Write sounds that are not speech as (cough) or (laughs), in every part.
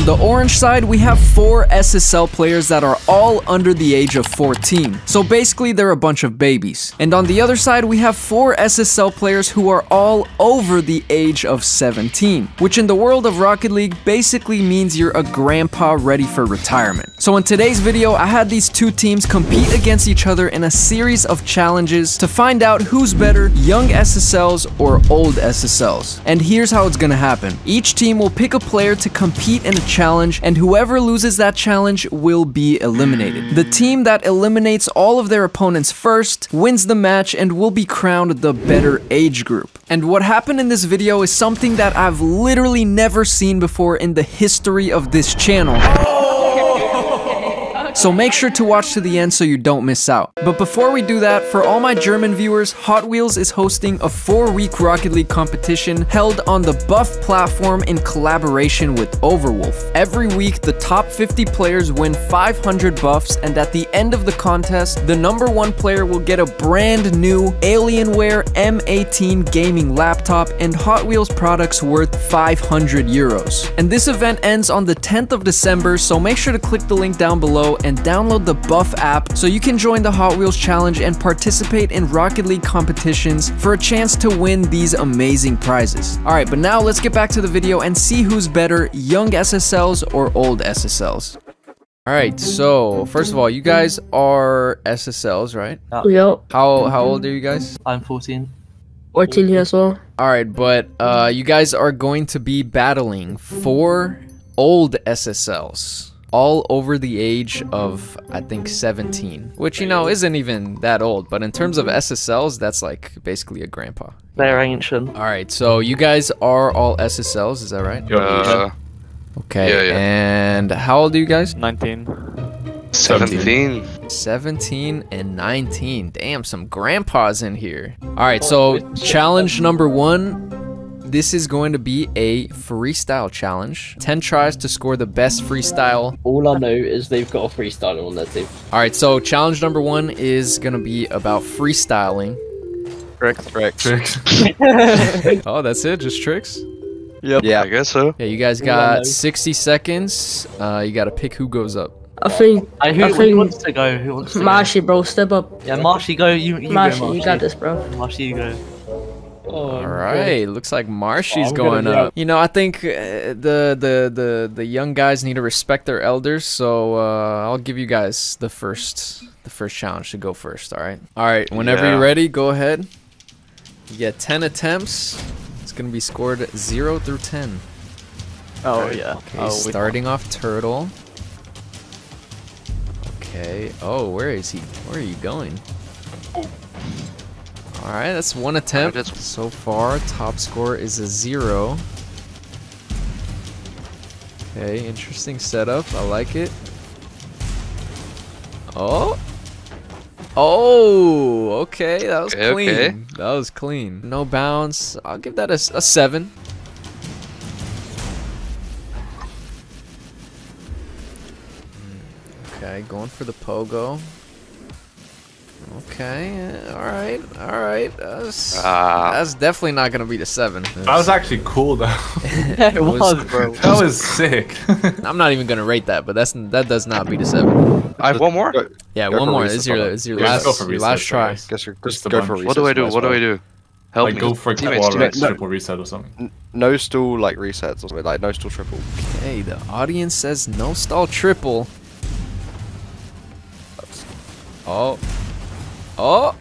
On the orange side, we have four SSL players that are all under the age of 14. So basically, they're a bunch of babies. And on the other side, we have four SSL players who are all over the age of 17, which in the world of Rocket League basically means you're a grandpa ready for retirement. So in today's video, I had these two teams compete against each other in a series of challenges to find out who's better, young SSLs or old SSLs. And here's how it's gonna happen. Each team will pick a player to compete in a challenge, and whoever loses that challenge will be eliminated. The team that eliminates all of their opponents first wins the match and will be crowned the better age group. And what happened in this video is something that I've literally never seen before in the history of this channel. So make sure to watch to the end so you don't miss out. But before we do that, for all my German viewers, Hot Wheels is hosting a four-week Rocket League competition held on the Buff platform in collaboration with Overwolf. Every week, the top 50 players win 500 buffs, and at the end of the contest, the number one player will get a brand new Alienware M18 gaming laptop and Hot Wheels products worth 500 euros. And this event ends on the 10th of December, so make sure to click the link down below and download the Buff app so you can join the Hot Wheels Challenge and participate in Rocket League competitions for a chance to win these amazing prizes. Alright, but now let's get back to the video and see who's better, young SSLs or old SSLs. Alright, so first of all, you guys are SSLs, right? Yep, How how old are you guys? I'm 14. 14 years old. Alright, but uh, you guys are going to be battling four old SSLs. All over the age of, I think, 17. Which, you know, isn't even that old. But in terms of SSLs, that's like basically a grandpa. They're ancient. Alright, so you guys are all SSLs, is that right? Uh, Okay. yeah, yeah. And how old are you guys? 19. 17. 17 and 19. Damn, some grandpas in here. Alright, so challenge number one. This is going to be a freestyle challenge. 10 tries to score the best freestyle. All I know is they've got a freestyler on their team. Alright, so challenge number one is going to be about freestyling. Correct. Tricks. Tricks. (laughs) (laughs) Oh, that's it? Just tricks? Yep. Yeah, I guess so. Yeah, you guys got 60 seconds. Uh, you got to pick who goes up. I think Uh, who, I who think- wants to go? Who wants to go? Marshy, bro, step up. Yeah, Marshy, go. You, you Marshy, go, you got this, bro. Marshy, you go. Oh, All right, looks like Marshy's going up. You know, I think uh, the the the the young guys need to respect their elders, so uh, I'll give you guys the first the first challenge to go first. All right, all right. Whenever Yeah. you're ready, go ahead. You get ten attempts. It's gonna be scored zero through ten. Oh Okay, yeah. Okay, oh, starting off turtle. Okay. Oh, where is he? Where are you going? All right, that's one attempt. that's- So far, top score is a zero. Okay, interesting setup. I like it. Oh. Oh, okay. That was Okay, clean. okay. That was clean. No bounce. I'll give that a, a seven. Hmm, okay, going for the pogo. Okay, uh, all right, all right. That's, Ah. that's definitely not gonna be the seven. That was actually cool though. (laughs) it was, bro. that was sick. (laughs) I'm not even gonna rate that, but that's that does not be the seven. I have one more. Yeah, Go one more. reset, This is your, hold this is your last, just your reset, last try. Guess you're, Just just go for reset. What do I do? What do. I do? Help like me. go for Teammates, quad teammates. X, No, triple reset or something. no stall like resets or something like no stall triple. Okay, the audience says no stall triple. Oh, oh,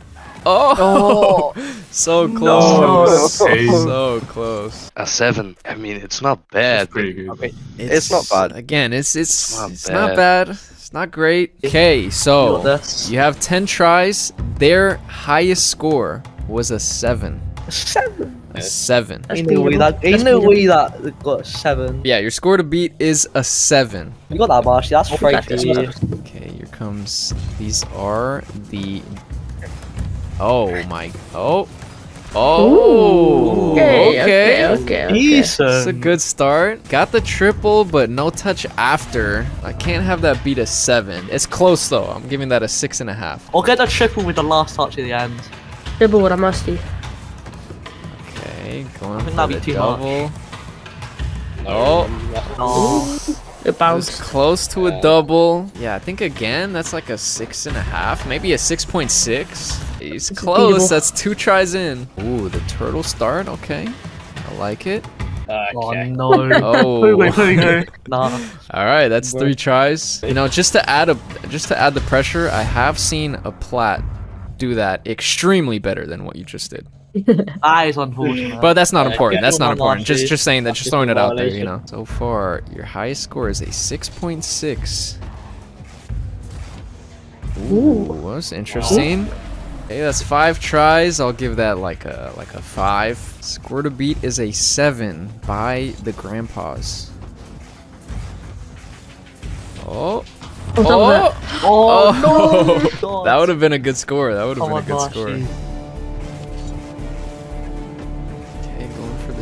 oh! oh. (laughs) so close. Hey. So close. A seven. I mean, it's not That's bad. pretty good. It's not bad. Again, it's it's Not it's not bad. It's not great. Okay, so You you have ten tries. Their highest score was a seven. A Seven. A seven. That's Ain't no way that. Ain't That's no way that got seven. Yeah, your score to beat is a seven. You got that, Marshy. That's I got this, freaky. man. Okay, here comes. These are the. Oh my. Oh. Oh. Okay, okay, okay, okay. It's a good start. Got the triple, but no touch after. I can't have that beat a seven. It's close though. I'm giving that a six and a half. I'll get the triple with the last touch at the end. Triple with a musty. Okay, going I think for that'd be the too double. Oh, Oh. Good It was bounce. close to a double. Yeah, I think again that's like a six and a half, maybe a six point six. He's It's close. beatable. That's two tries in. Ooh, the turtle start. Okay, I like it. Oh Okay. no. (laughs) Oh. Wait, wait, wait, wait. (laughs) Nah. All right, that's three tries. You know, just to add a just to add the pressure, I have seen a plat do that extremely better than what you just did. That is unfortunate. (laughs) But that's not Yeah, important. That's not important. Just just saying that. That's Just just throwing it out there. You know. So far, your highest score is a six point six. Ooh, that's interesting. Hey, that's five tries. I'll give that like a like a five. Score to beat is a seven by the grandpas. Oh. On top oh. that, oh, Oh, no! (laughs) that would have been a good score. That would have Oh been a good gosh. score.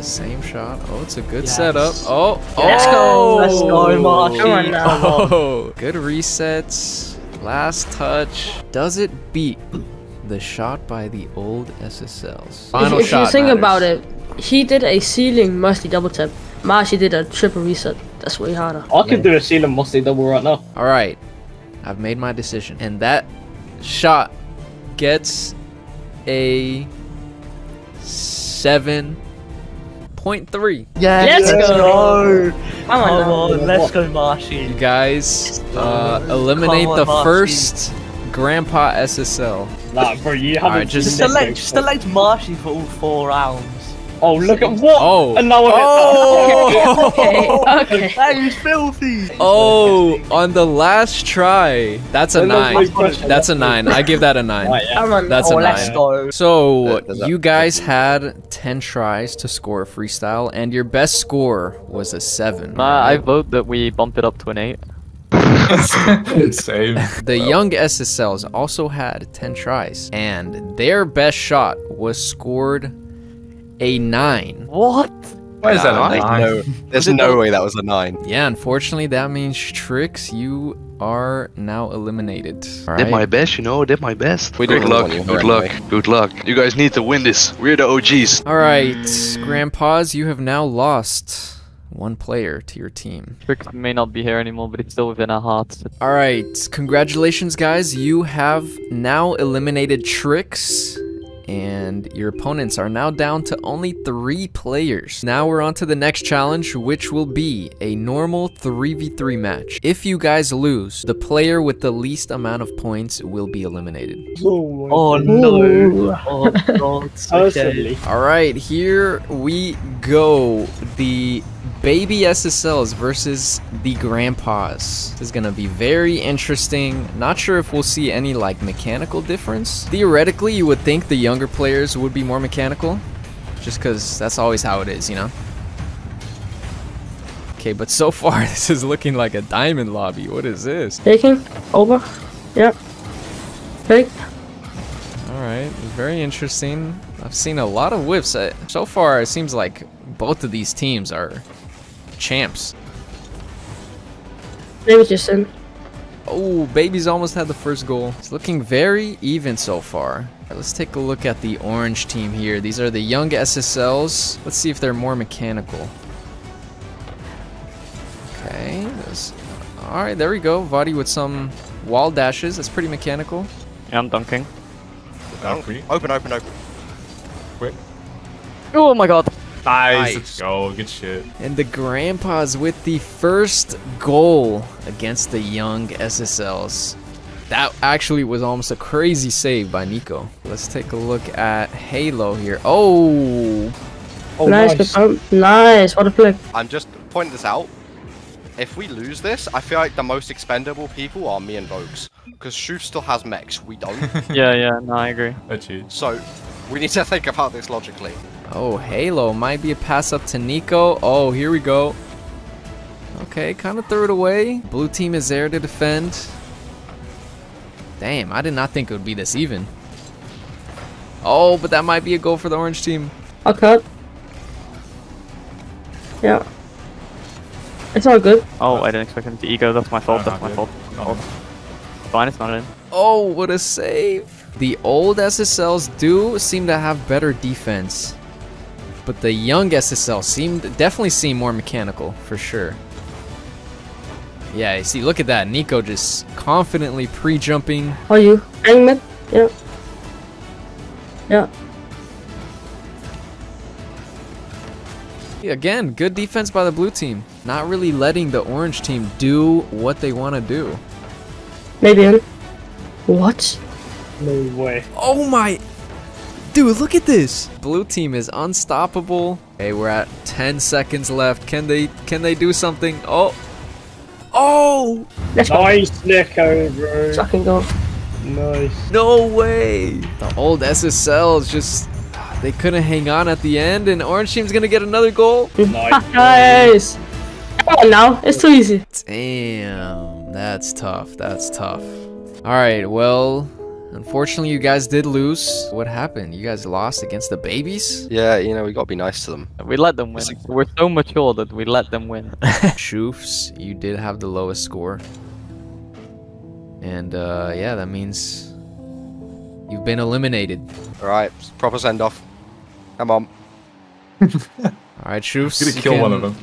Same shot. Oh, it's a good Yes. setup. Oh, Let's oh, go. Let's go, oh. Marshy. Come on now. Oh, good resets. Last touch. Does it beat the shot by the old SSLs? if, Final if you think matters. about it, he did a ceiling musty double tap. Marshy did a triple reset. That's way harder. I could do a ceiling musty double right now. All right, I've made my decision, and that shot gets a seven point three. Let's Let's go. go. Come on Come on, let's go, Marshy. You guys uh, eliminate on, the Marshy. first Grandpa SSL. Nah, bro, you haven't. Alright, just- seen Select, game. select Marshy for all four rounds. Oh, look at what? Oh. And now I Oh. Okay, okay. That is filthy. Oh, on the last try. That's a That was my nine. That's a nine. I give that a nine. Right, yeah. Come on. That's oh, a nine. So That- does that- you guys had ten tries to score a freestyle, and your best score was a seven. Nah, I vote that we bump it up to an eight. (laughs) Same. (laughs) The young SSLs also had 10 tries, and their best shot was scored a 9. What? Why is that a there's nine? no, there's no (laughs) way that was a nine. Yeah, unfortunately, that means Trix, you are now eliminated. All Did my best, you know, did my best. We good luck, good here luck, good luck. You guys need to win this. We're the OGs. All right, Grandpas, you have now lost one player to your team. Trix may not be here anymore, but it's still within our hearts. All right, congratulations, guys. You have now eliminated Trix, and your opponents are now down to only three players. Now we're on to the next challenge, which will be a normal 3v3 match. If you guys lose, the player with the least amount of points will be eliminated. Oh, oh no. Oh, oh god. (laughs) Personally. All right, here we go. The baby SSLs versus the grandpas. This is gonna be very interesting. Not sure if we'll see any like mechanical difference. Theoretically, you would think the younger players would be more mechanical, just because that's always how it is, you know. Okay, but so far (laughs) this is looking like a diamond lobby. What is this? Taking over. Yep. Take. All right, very interesting. I've seen a lot of whips. So far, it seems like both of these teams are champs. Maybe just in. Oh, Baby's almost had the first goal. It's looking very even so far. All right, let's take a look at the orange team here. These are the young SSLs. Let's see if they're more mechanical. Okay. there's- All right, there we go. Vadi with some wall dashes. That's pretty mechanical. Yeah, I'm dunking. Down for. Open, open, Quick. Oh my god. Nice. Nice. Let's go. Good shit. And the grandpas with the first goal against the young SSLs. That actually was almost a crazy save by Nico. Let's take a look at Halo here. Oh, Oh, nice. nice. Good. Nice. What a flick. I'm just pointing this out. If we lose this, I feel like the most expendable people are me and Vokes. Because Shoof still has mechs, we don't. (laughs) Yeah, yeah, no, I agree. I cheat. so, we need to think about this logically. Oh, Halo might be a pass up to Nico. Oh, here we go. Okay, kind of threw it away. Blue team is there to defend. Damn, I did not think it would be this even. Oh, but that might be a goal for the orange team. I'll cut. Yeah. It's all good. Oh, I didn't expect him to ego. That's my fault. That's my good. fault. No. Fine, it's not in. Oh, what a save. The old SSLs do seem to have better defense. But the young SSL seemed definitely seemed more mechanical for sure. Yeah, you see, look at that. Nico just confidently pre-jumping. Are you? Hang mid? Yeah. Yeah. Again, good defense by the blue team. Not really letting the orange team do what they want to do. Maybe. What? No way. Oh my... Dude, look at this. Blue team is unstoppable. Hey, we're at 10 seconds left. Can they can they do something? Oh. Oh! Let's go. Nice Nico, bro. Sucking go. Nice. No way! The old SSLs just they couldn't hang on at the end and Orange Team's gonna get another goal. (laughs) Nice. Nice. Come on now. It's too easy. Damn, that's tough. That's tough. Alright, well, unfortunately you guys did lose. What happened? You guys lost against the babies? Yeah, you know we gotta be nice to them. We let them win. We're so mature that we let them win. (laughs) Shoofs, you did have the lowest score. And uh, yeah, that means you've been eliminated. All right, proper send off. Come on. (laughs) Alright, Shoofs. Gonna you kill one of them.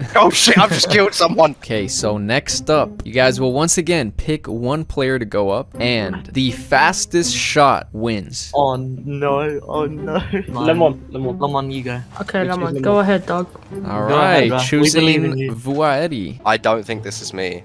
(laughs) Oh shit! I've just killed someone. Okay, so next up, you guys will once again pick one player to go up, and the fastest shot wins. Oh no, oh no. Lemon, lemon. Lemon, you go. Okay, Which Lemon. is Go ahead, dog. Alright, Go ahead, right, bro. We choosing in you. Vadi. I don't think this is me.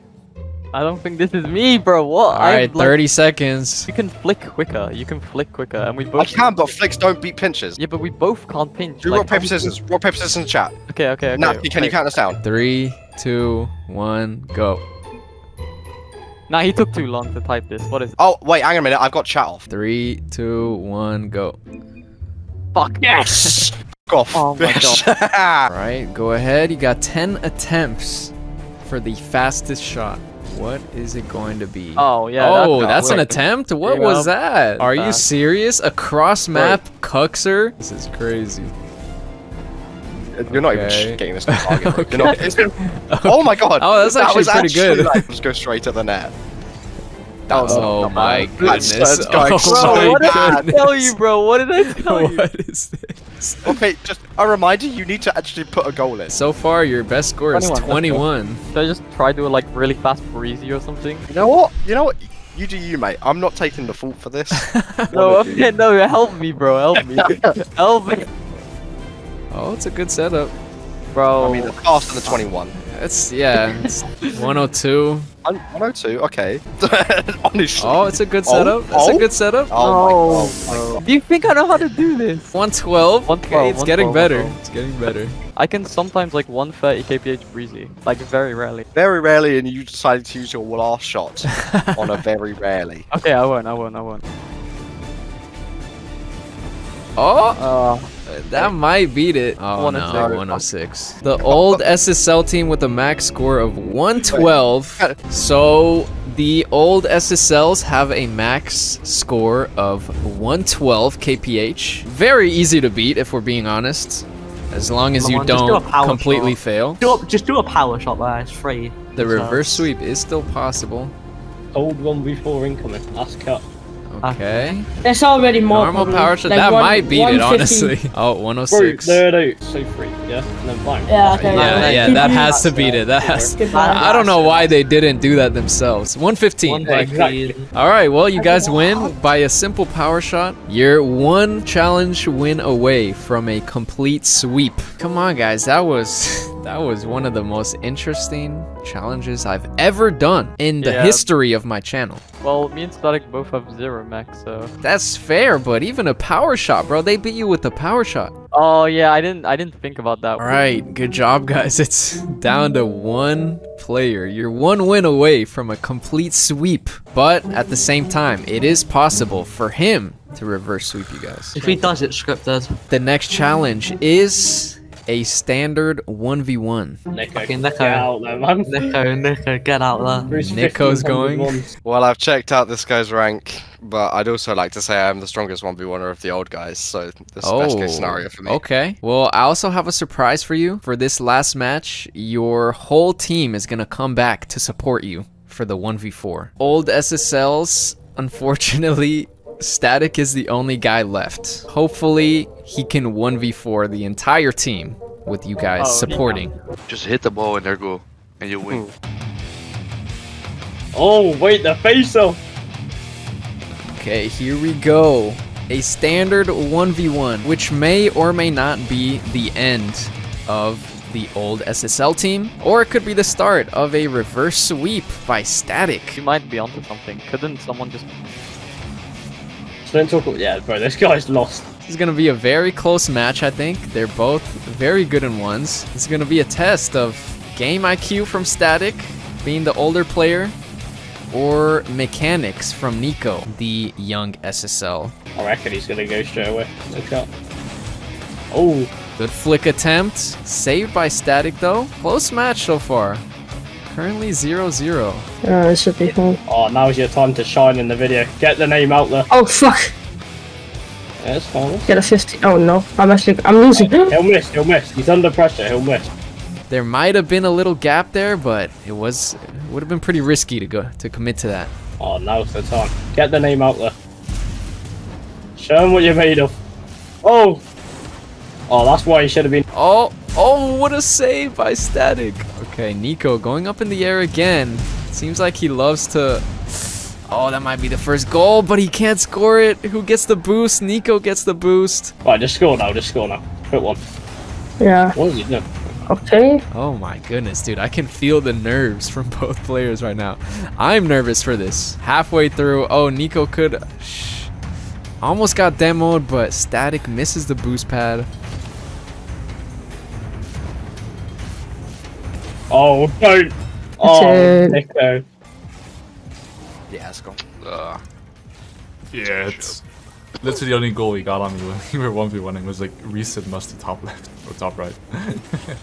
I don't think this is me, bro. What? All right, I'm right, like- 30 seconds. You can flick quicker. You can flick quicker, and we both. I can, but flicks don't beat pinches. Yeah, but we both can't pinch. Do like, rock paper how we- scissors. Rock paper scissors in the chat. Okay, okay, okay. Nat, can you count us down? Three, two, one, go. Nah, he took too long to type this. What is? Oh wait, hang on a minute. I've got chat off. Three, two, one, go. Fuck. Yes. (laughs) Fuck off. Oh my (laughs) All right, go ahead. You got 10 attempts for the fastest shot. What is it going to be? Oh yeah. oh, that- that's an attempt? What Yeah. was that? Are you serious? A cross map cuxer? This is crazy. Uh, you're not even getting this on (laughs) target. Okay. You're not. It's, oh my god. Oh, that's that actually was pretty actually good. Like, (laughs) just go straight at the net. That's Oh, oh not my bad. That's- goodness. that's oh going Oh Bro, my what did I tell you, bro? What did I tell you? What is this? Okay, just a reminder. You need to actually put a goal in. So far, your best score is 21, 21. Should I just try to like really fast breezy or something? You know what? You know what? You do you, mate. I'm not taking the fault for this. (laughs) No, okay, no, help me, bro. Help me. (laughs) help me, Oh, it's a good setup. bro. I mean, the it's faster than 21. It's, yeah, it's 102. 102. Okay. (laughs) Honestly. Oh, it's a good Oh, setup. That's a oh. good setup. Oh my No, god. Do you think I know how to do this? 112. 112, Okay, it's getting 112, better. It's getting better. I can sometimes like 130 kph breezy, like very rarely. Very rarely, and you decided to use your last shot (laughs) on a very rarely. Okay, I won't. I won't. I won't. Oh, Uh, that might beat it. Oh no, 106. 106. The old SSL team with a max score of 112. So the old SSLs have a max score of 112 kph. Very easy to beat if we're being honest. As long as Come you on, do a don't completely shot. fail. Do a, just do a power shot there. It's free. The So- uh, reverse sweep is still possible. Old one before incoming. That's cut. Okay. That's already more. Normal probably. power shot. Like that one- might beat it, honestly. (laughs) Oh, Bro, 106. no, no, so free, yeah? And then bang. Yeah, okay. Yeah, yeah, that has to beat it. That has. Good I- man. I don't know why they didn't do that themselves. 115. Exactly. All right, well, you guys win by a simple power shot. You're one challenge win away from a complete sweep. Come on, guys, that was that was one of the most interesting challenges I've ever done in the Yeah. history of my channel. well, me and Static both have zero max, so. That's fair, but even a power shot, bro, they beat you with a power shot. Oh yeah, I didn't. I didn't think about that. All right, good job, guys. (laughs) It's down to one player. You're one win away from a complete sweep, but at the same time, it is possible for him to reverse sweep you guys. If he does it scripted, The next challenge is a standard 1v1. Nico, Fucking get out there, man. Nico, Nico, get out there. Bruce Nico's going. ones. Well, I've checked out this guy's rank, but I'd also like to say I'm the strongest 1v1er of the old guys, so this is the best case oh, scenario for me. Oh, Okay. Well, I also have a surprise for you. For this last match, your whole team is going to come back to support you for the 1v4. Old SSLs, unfortunately, Static is the only guy left. Hopefully, he can 1v4 the entire team with you guys Oh, yeah. supporting. Just hit the ball and there go, and you win. Oh, wait, the face off. Okay, here we go. A standard 1v1, which may or may not be the end of the old SSL team, or it could be the start of a reverse sweep by Static. You might be onto something. Couldn't someone just So don't talk about. Yeah, bro, this guy's lost. This is going to be a very close match, I think. They're both very good in ones. This is going to be a test of game IQ from Static, being the older player, or mechanics from Nico, the young SSL. I reckon he's gonna go straight away. Look up. Oh, Good flick attempt. Saved by Static, though. Close match so far. Currently 0-0. Uh, this should be fun. oh, now's your time to shine in the video. Get the name out there. Oh fuck! Yeah, it's fine. Get a 50. Oh no, I'm actually I'm losing. He'll miss. He'll miss. He's under pressure. He'll miss. There might have been a little gap there, but it was it would have been pretty risky to go to commit to that. Oh, now's the time. Get the name out there. Show him what you're made of. Oh. Oh, that's why he should have been. Oh, oh, what a save by Static. Okay, Nico going up in the air again. Seems like he loves to... Oh, that might be the first goal, but he can't score it. Who gets the boost? Nico gets the boost. Right, just score now. Just score now. Quick one. Yeah. What is he doing? Okay. Oh my goodness, dude. I can feel the nerves from (laughs) both players right now. I'm nervous for this. Halfway through, oh, Nico could... Shh. Almost got demoed, but Static misses the boost pad. Oh, don't. Oh, Dude. Nico. Yeah, it's gone. Uh, Yeah, it's literally the only goal he got on me when (laughs) we were 1v1ing was like recent musty top left or top right. (laughs)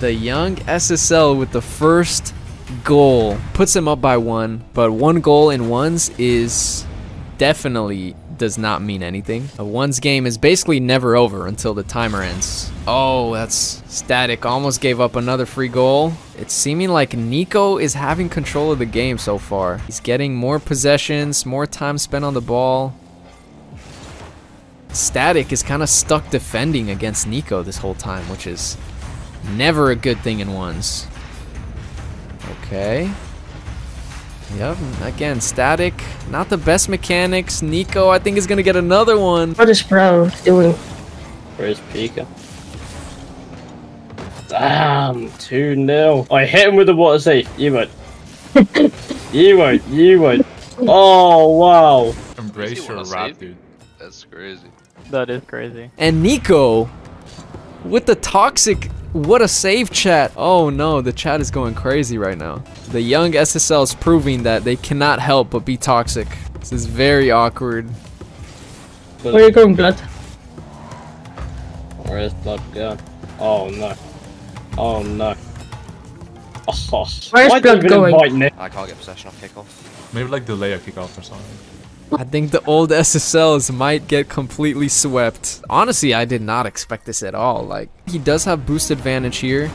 The young SSL with the first goal puts him up by one, but one goal in ones is definitely does not mean anything. A ones game is basically never over until the timer ends. Oh, that's static. Almost gave up another free goal. It's seeming like Nico is having control of the game so far. He's getting more possessions, more time spent on the ball. Static is kind of stuck defending against Nico this whole time, which is Never a good thing in ones. Okay. Yep, again, static. Not the best mechanics. Nico, I think, is going to get another one. What is bro doing? Where's Pika? Damn, 2 0. I hit him with the water safe. You won't. (laughs) you won't. You won't. Oh, wow. Embrace your rap, dude. that's crazy. That is crazy. And Nico, with the toxic. What a save chat. Oh no, the chat is going crazy right now. The young SSL is proving that they cannot help but be toxic. This is very awkward. Where are you going, blood? Where is blood going? Oh, no. Oh, no. Oh, Where's why do you blood going? I can't get possession off kickoff. Maybe like delay a kickoff or something. I think the old SSLs might get completely swept. Honestly, I did not expect this at all. Like, he does have boost advantage here,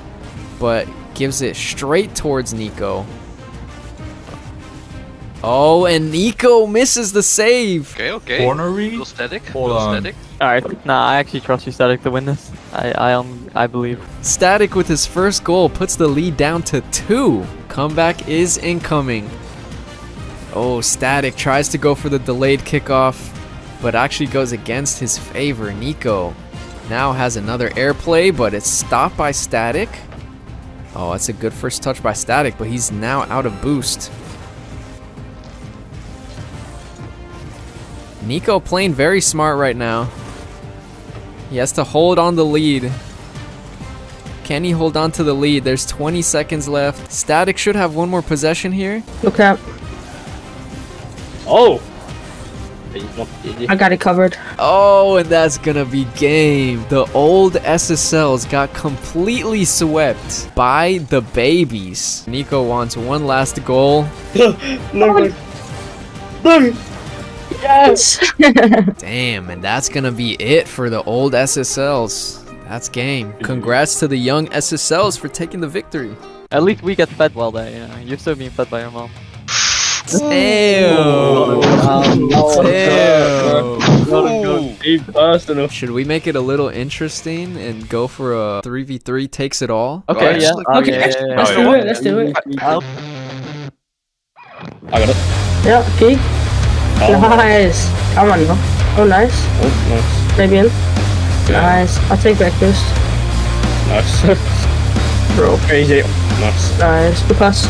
but gives it straight towards Nico. Oh, and Nico misses the save. Okay, okay. Corner read? Little static. Hold little on. static. Alright, nah, I actually trust you, Static, to win this. I, I, um, I believe. Static with his first goal puts the lead down to two. Comeback is incoming. Oh, Static tries to go for the delayed kickoff, but actually goes against his favor. Nico now has another airplay, but it's stopped by Static. Oh, that's a good first touch by Static, but he's now out of boost. Nico playing very smart right now. He has to hold on the lead. Can he hold on to the lead? There's 20 seconds left. Static should have one more possession here. Out. Oh! He's not GG. I got it covered. Oh, and that's gonna be game. The old SSLs got completely swept by the babies. Nico wants one last goal. No, no. No! Yes! (laughs) (laughs) Damn, and that's gonna be it for the old SSLs. That's game. Congrats to the young SSLs for taking the victory. At least we get fed well there, you know. You're still being fed by your mom. Damn. Damn. Should we make it a little interesting and go for a 3v3 takes it all? Okay, Alright, yeah. Oh, okay, yeah, yeah, yeah. let's Oh, do yeah. it. Let's do it. I'll- got it. Yeah, peek. Oh, Nice. Come on, bro. Oh, nice. Oh, nice. Maybe in. Nice. I'll take breakfast. Nice. (laughs) Bro. Crazy. Nice. Nice. Good pass.